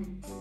Mm.